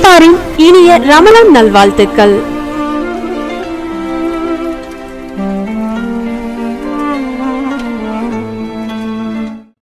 குடும்பத்தாரின் இனிய ரமணன் நல்வாழ்த்துக்கள்.